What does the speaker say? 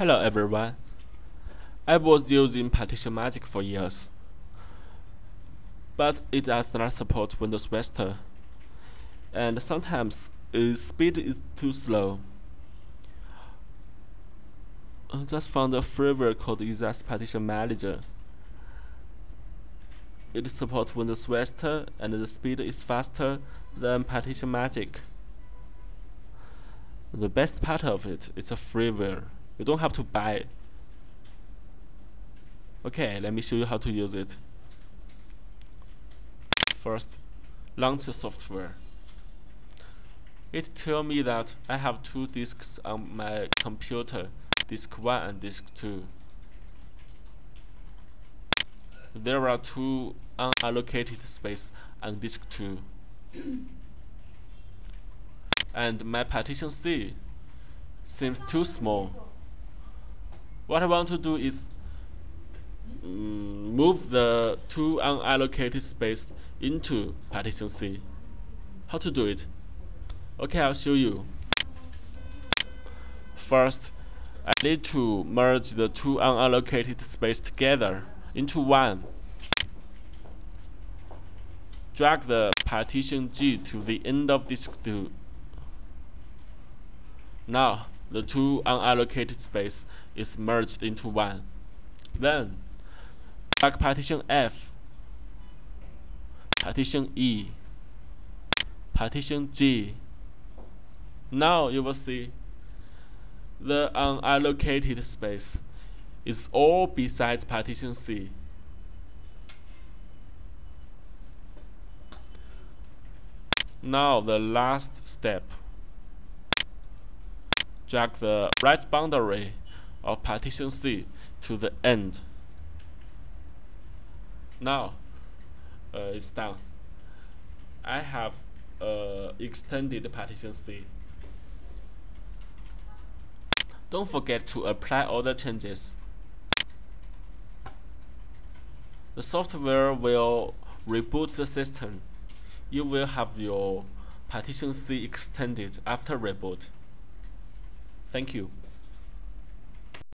Hello everyone. I was using Partition Magic for years, but it does not support Windows Vista, and sometimes its speed is too slow. I just found a freeware called EASEUS Partition Manager. It supports Windows Vista and the speed is faster than Partition Magic. The best part of it is a freeware. You don't have to buy. Okay, let me show you how to use it. First, launch the software. It tells me that I have two disks on my computer, disk 1 and disk 2. There are two unallocated space on disk 2. and my partition C seems too small. What I want to do is mm, move the two unallocated space into partition C. How to do it? Okay, I'll show you. First, I need to merge the two unallocated space together into one. Drag the partition G to the end of disk 2 now, the two unallocated space is merged into one. Then, back partition F, partition E, partition G. Now you will see the unallocated space is all besides partition C. Now the last step drag the right boundary of partition C to the end. Now uh, it's done. I have uh, extended partition C. Don't forget to apply all the changes. The software will reboot the system. You will have your partition C extended after reboot. Thank you.